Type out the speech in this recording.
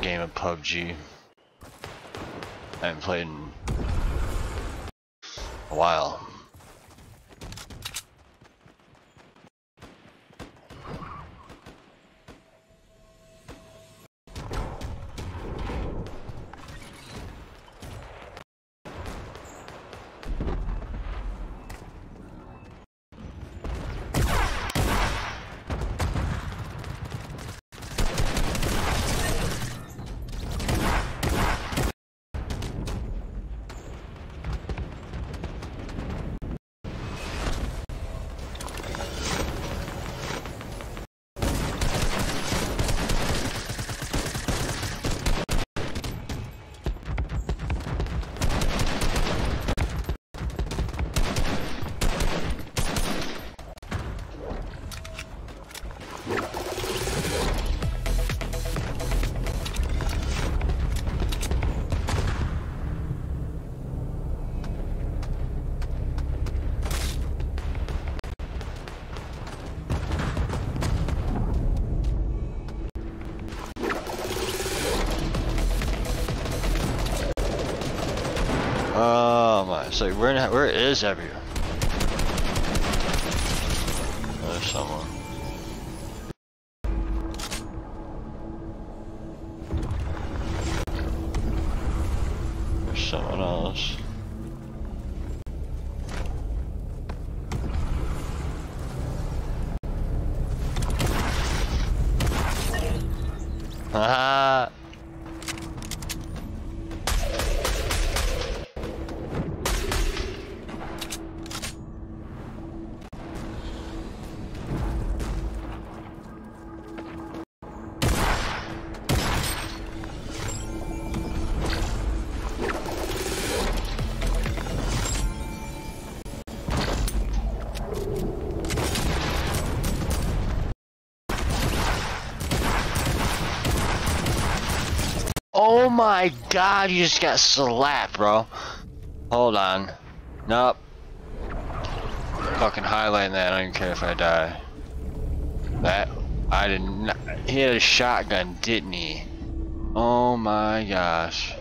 game of PUBG. I haven't played in a while. Oh my, it's like where, where is everyone? There's someone. There's someone else. Oh my god, you just got slapped, bro. Hold on. Nope. Fucking highlighting that, I don't care if I die. That, I didn't, he had a shotgun, didn't he? Oh my gosh.